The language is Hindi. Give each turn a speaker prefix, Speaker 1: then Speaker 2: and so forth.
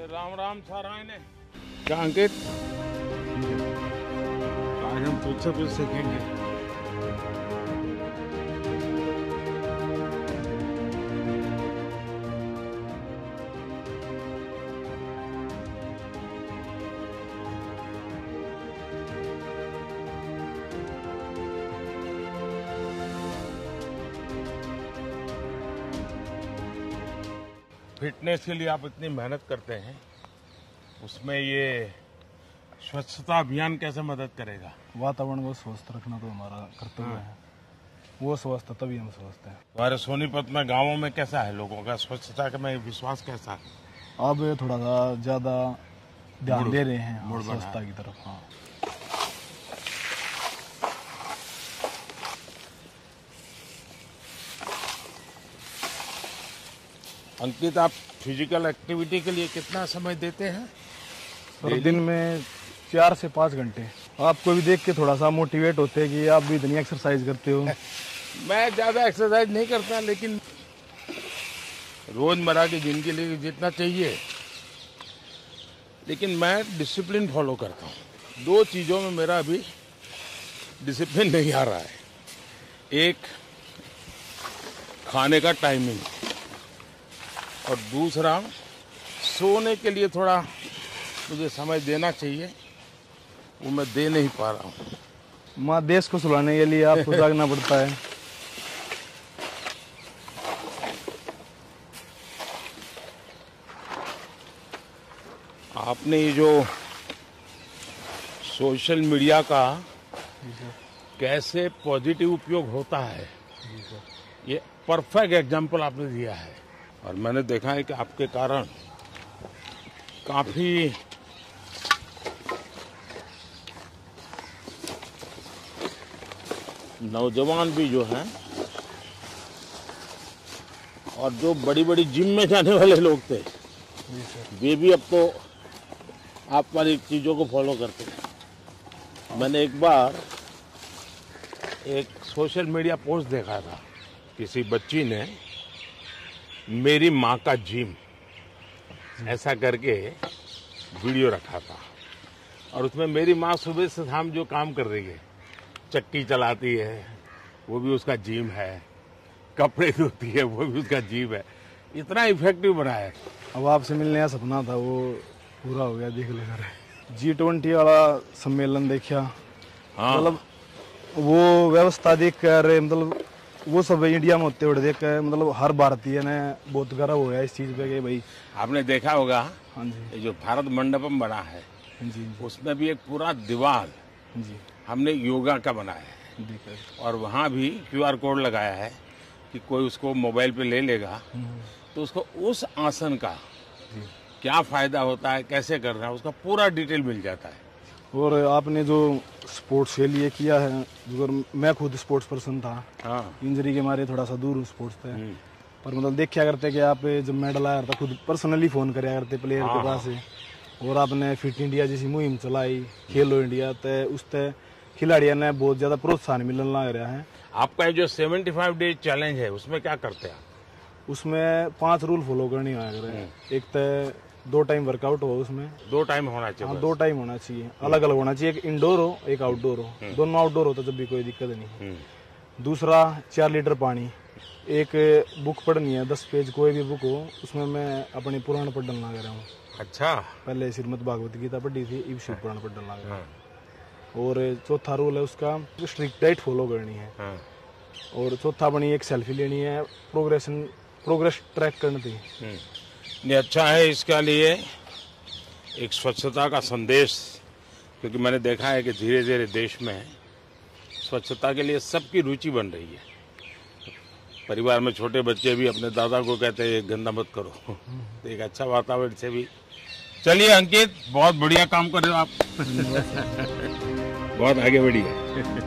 Speaker 1: राम राम साराय ने क्या अंकित? आज हम तुझसे कुछ सीखेंगे फिटनेस के लिए आप इतनी मेहनत करते हैं उसमें ये स्वच्छता अभियान कैसे मदद करेगा?
Speaker 2: वातावरण को स्वस्थ रखना तो हमारा कर्तव्य है। वो स्वस्थ तभी हम स्वस्थ हैं।
Speaker 1: हमारे सोनीपत में गाँवों में कैसा है लोगों का स्वच्छता का में विश्वास कैसा है?
Speaker 2: अब थोड़ा सा ज़्यादा ध्यान दे रहे हैं स्वच्छता की तरफ़ हाँ।
Speaker 1: अंकित आप फ़िज़िकल एक्टिविटी के लिए कितना समय देते हैं?
Speaker 2: और दिन में चार से पाँच घंटे। आपको भी देख के थोड़ा सा मोटिवेट होते हैं कि आप भी इतनी एक्सरसाइज करते हो।
Speaker 1: मैं ज़्यादा एक्सरसाइज नहीं करता लेकिन रोज़मर्रा की ज़िंदगी के लिए जितना चाहिए। लेकिन मैं डिसिप्लिन फॉलो करता हूँ। दो चीज़ों में मेरा अभी डिसिप्लिन नहीं आ रहा है। एक खाने का टाइमिंग और दूसरा सोने के लिए थोड़ा मुझे समय देना चाहिए। वो मैं दे नहीं पा रहा हूँ।
Speaker 2: माँ देश को सुलाने के लिए आपको जागना पड़ता है।
Speaker 1: आपने ये जो सोशल मीडिया का कैसे पॉजिटिव उपयोग होता है ये परफेक्ट एग्ज़ाम्पल आपने दिया है। और मैंने देखा है कि आपके कारण काफ़ी नौजवान भी जो हैं और जो बड़ी बड़ी जिम में जाने वाले लोग थे वे भी अब तो आप वाली चीज़ों को फॉलो करते हैं। मैंने एक बार एक सोशल मीडिया पोस्ट देखा था। किसी बच्ची ने मेरी माँ का जिम। ऐसा करके वीडियो रखा था। और उसमें मेरी माँ सुबह से शाम जो काम कर रही है चक्की चलाती है वो भी उसका जिम है। कपड़े धोती है वो भी उसका जिम है। इतना इफ़ेक्टिव बना है।
Speaker 2: अब आपसे मिलने का सपना था वो पूरा हो गया देख ले लेकर जी ट्वेंटी वाला सम्मेलन देखा
Speaker 1: हाँ।
Speaker 2: मतलब वो व्यवस्था देख कर मतलब वो सब इंडिया में होते हुए देख मतलब हर भारतीय ने बहुत गर्व होया इस चीज़ पे कि भाई।
Speaker 1: आपने देखा होगा
Speaker 2: हाँ जी।
Speaker 1: ये जो भारत मंडपम बना है
Speaker 2: हाँ जी हाँ
Speaker 1: उसमें भी एक पूरा दीवार
Speaker 2: जी।
Speaker 1: हमने योगा का बनाया है। और वहाँ भी क्यूआर कोड लगाया है कि कोई उसको मोबाइल पे ले लेगा तो उसको उस आसन का क्या फ़ायदा होता है कैसे करना है उसका पूरा डिटेल मिल जाता है।
Speaker 2: और आपने जो स्पोर्ट्स के लिए किया है अगर मैं खुद स्पोर्ट्स पर्सन था।
Speaker 1: हाँ।
Speaker 2: इंजरी के मारे थोड़ा सा दूर हूँ स्पोर्ट्स पे।
Speaker 1: हम्म।
Speaker 2: पर मतलब देखा करते कि आप जब मेडल आया था खुद पर्सनली फ़ोन कराया करते प्लेयर के पास। से और आपने फिट इंडिया जैसी मुहिम चलाई खेलो इंडिया तो उस खिलाड़ियों ने बहुत ज़्यादा प्रोत्साहन मिलने लग रहा है।
Speaker 1: आपका जो जो 75 डेज़ चैलेंज है उसमें क्या करते हैं आप?
Speaker 2: उसमें पाँच रूल फॉलो करनी होया करे। एक तो दो टाइम वर्कआउट हो उसमें।
Speaker 1: दो टाइम होना चाहिए
Speaker 2: हाँ दो टाइम होना चाहिए। अलग अलग होना चाहिए एक इंडोर हो एक आउटडोर हो। दोनों आउटडोर हो तो जब भी कोई दिक्कत नहीं।
Speaker 1: हम्म।
Speaker 2: दूसरा चार लीटर पानी। एक बुक पढ़नी है दस पेज कोई भी बुक हो उसमें मैं अपने पुराण पढ़ने लग रहा हूँ।
Speaker 1: अच्छा।
Speaker 2: पहले श्रीमद भागवत गीता पढ़ी थी अब शिव पुराण पढ़ने लग रहा
Speaker 1: हाँ,
Speaker 2: और चौथा रूल है उसका स्ट्रिक्ट डाइट फॉलो करनी है।
Speaker 1: हाँ,
Speaker 2: और चौथा बनी एक सेल्फी लेनी है। प्रोग्रेशन प्रोग्रेस ट्रैक करनी थी।
Speaker 1: नहीं अच्छा है इसका लिए एक स्वच्छता का संदेश क्योंकि मैंने देखा है कि धीरे धीरे देश में स्वच्छता के लिए सबकी रुचि बन रही है। परिवार में छोटे बच्चे भी अपने दादा को कहते हैं "ये गंदा मत करो। तो एक अच्छा वातावरण से भी। चलिए अंकित बहुत बढ़िया काम कर रहे हो आप। बहुत आगे बढ़िए।